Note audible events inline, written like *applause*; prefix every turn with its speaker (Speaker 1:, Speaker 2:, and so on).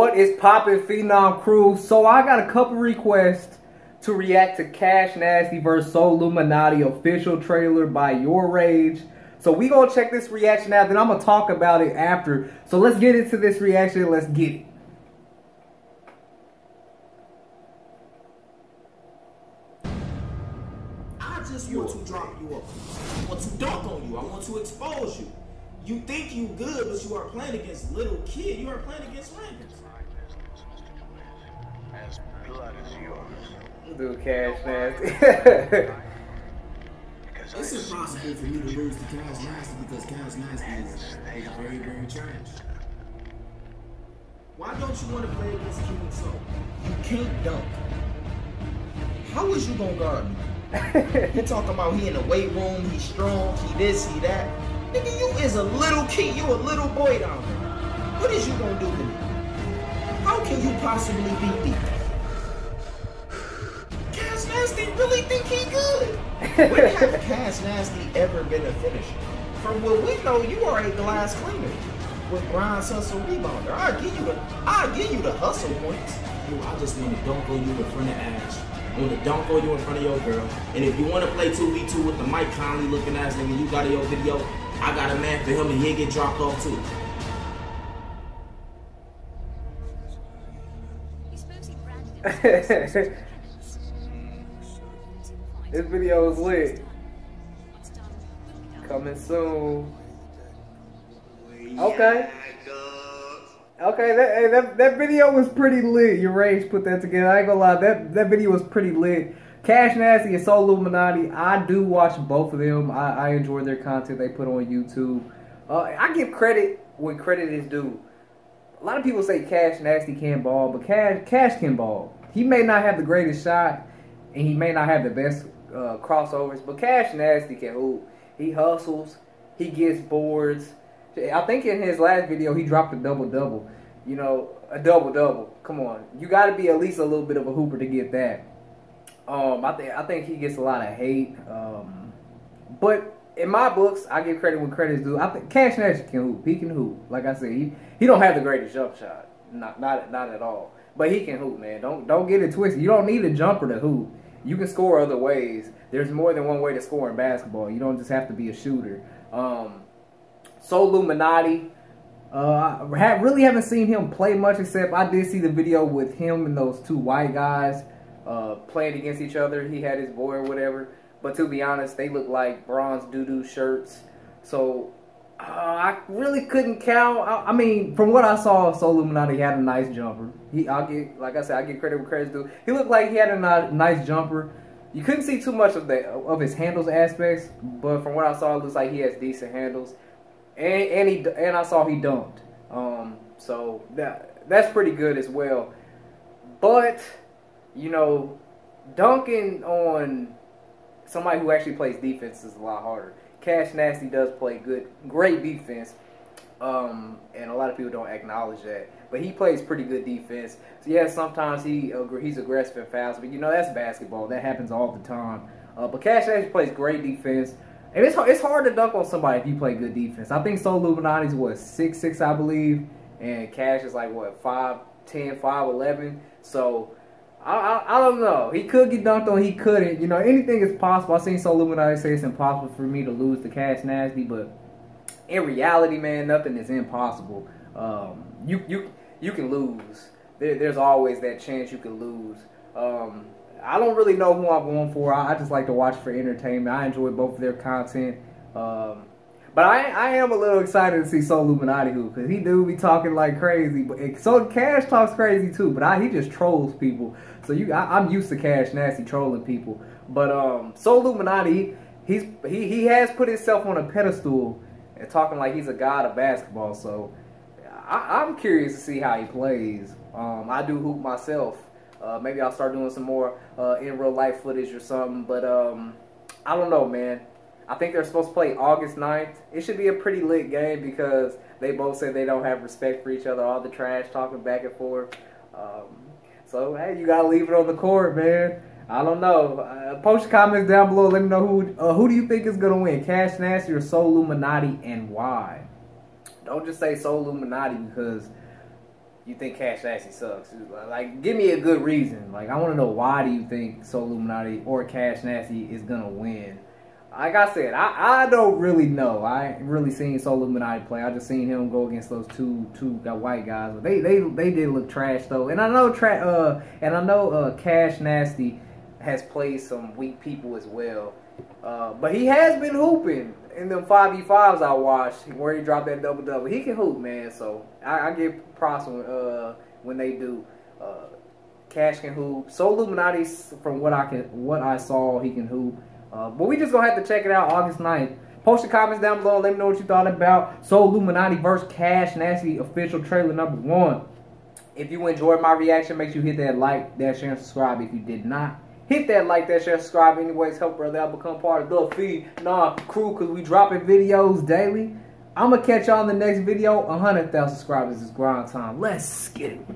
Speaker 1: What is poppin' Phenom Crew? So I got a couple requests to react to Cash Nasty vs. Soul Illuminati official trailer by Your Rage. So we gonna check this reaction out, then I'm gonna talk about it after. So let's get into this reaction. Let's get it.
Speaker 2: I just want to drop you up. I want to dunk on you. I want to expose you. You think you good, but you are playing against little kid. You are playing against Rangers.
Speaker 3: As blood is yours.
Speaker 1: Do Cash Nasty.
Speaker 3: Because *laughs*
Speaker 2: It's impossible for me to lose to Cash Nasty because Cash Nasty is, is very, very trash. Why don't you want to play against King Soul? You can't dunk. How is you gonna guard me? *laughs* He talking about he in the weight room, he strong, he this, he that. Nigga, you is a little kid, you a little boy down there. What is you gonna do to me? How can you possibly beat me? Cash Nasty really think he good. when have *laughs* Cash Nasty ever been a finisher? From what we know, you are a glass cleaner with Brian's hustle rebounder. I give you the I give you the hustle points. Yo, I just want to dunk on you in front of Ash. I want to dunk on you in front of your girl. And if you want to play 2v2 with the Mike Conley looking ass nigga, you got your video. I got a man for him and he'll get dropped off too. *laughs*
Speaker 1: this video is lit. Coming soon. Okay. Okay, that, hey, that that video was pretty lit. Your rage put that together. I ain't gonna lie, that that video was pretty lit. Cash Nasty and Soul Illuminati, I do watch both of them. I, I enjoy their content they put on YouTube. Uh, I give credit when credit is due. A lot of people say Cash Nasty can ball, but Cash Cash can ball. He may not have the greatest shot, and he may not have the best uh, crossovers, but Cash Nasty can hoop. He hustles. He gets boards. I think in his last video he dropped a double double. You know, a double double. Come on, you got to be at least a little bit of a hooper to get that. Um, I think I think he gets a lot of hate. Um, but in my books, I give credit when credit's due. I think Cash Nash can hoop. He can hoop. Like I said, he he don't have the greatest jump shot. Not not not at all. But he can hoop, man. Don't don't get it twisted. You don't need a jumper to hoop. You can score other ways. There's more than one way to score in basketball. You don't just have to be a shooter. Um, Soul Illuminati. Uh, I really haven't seen him play much except I did see the video with him and those two white guys uh, playing against each other. He had his boy or whatever. But to be honest, they look like bronze doo-doo shirts. So uh, I really couldn't count. I, I, mean, from what I saw, Soul Illuminati had a nice jumper. He, I'll get, like I said, I get credit where credit's due. He looked like he had a nice jumper. You couldn't see too much of the of his handles aspects, but from what I saw, it looks like he has decent handles and and he and I saw he dunked. Um, so that that's pretty good as well. But you know, dunking on somebody who actually plays defense is a lot harder. Cash Nasty does play good, great defense, um, and a lot of people don't acknowledge that. But he plays pretty good defense. So yeah, sometimes he he's aggressive and fast, but you know that's basketball. That happens all the time. Uh, but Cash Nasty plays great defense. And it's it's hard to dunk on somebody if you play good defense. I think Soul Luminati's what six six I believe, and Cash is like what five ten five eleven. So I, I, I don't know. He could get dunked on. He couldn't. You know anything is possible. I've seen Soul Illuminati say it's impossible for me to lose to Cash Nasty, but in reality, man, nothing is impossible. Um, you you you can lose. There, there's always that chance you can lose. Um, I don't really know who I'm going for. I, I, just like to watch for entertainment. I enjoy both of their content. Um, but I, I am a little excited to see Soul Illuminati who, because he do be talking like crazy. But so Cash talks crazy too, but I, he just trolls people. So you, I, am used to Cash Nasty trolling people. But um, Soul Illuminati, he's he he has put himself on a pedestal and talking like he's a god of basketball. So I, am curious to see how he plays. Um, I do hoop myself. Uh, maybe I'll start doing some more uh, in real life footage or something. But um, I don't know, man. I think they're supposed to play August 9th. It should be a pretty lit game because they both said they don't have respect for each other. All the trash talking back and forth. Um, so hey, you gotta leave it on the court, man. I don't know. Uh, post your comments down below. Let me know who uh, who do you think is gonna win, Cash Nasty or Soul Illuminati, and why. Don't just say Soul Illuminati because you think Cash Nasty sucks. Like, give me a good reason. Like, I want to know why do you think Soul Illuminati or Cash Nasty is gonna win? Like I said, I, I don't really know. I ain't really seen Soul Illuminati play. I just seen him go against those two two white guys. But they they they did look trash though. And I know tra- uh and I know uh Cash Nasty has played some weak people as well. Uh, but he has been hooping in them five v fives I watched where he dropped that double double. He can hoop, man. So I, I give props when uh when they do. Uh, Cash can hoop. Soul Illuminati, from what I can what I saw, he can hoop. Uh, but we just gonna have to check it out August 9th. Post your comments down below. Let me know what you thought about Soul Illuminati versus Cash Nasty official trailer number one. If you enjoyed my reaction, make sure you hit that like, that share, and subscribe. If you did not, hit that like, that share, subscribe. Anyways, help brother out become part of the Feed Nah crew because we dropping videos daily. I'm going to catch y'all in the next video. 100,000 subscribers is grind time. Let's get it.